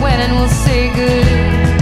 when and we'll say goodbye.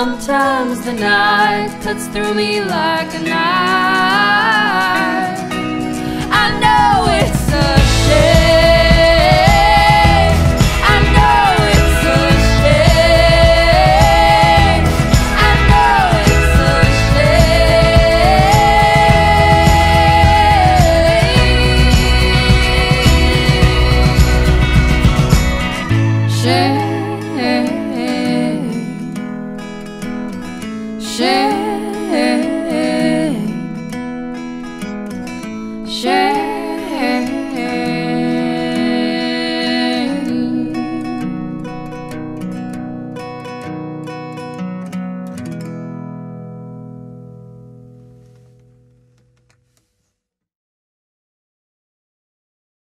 Sometimes the night cuts through me like a knife. Share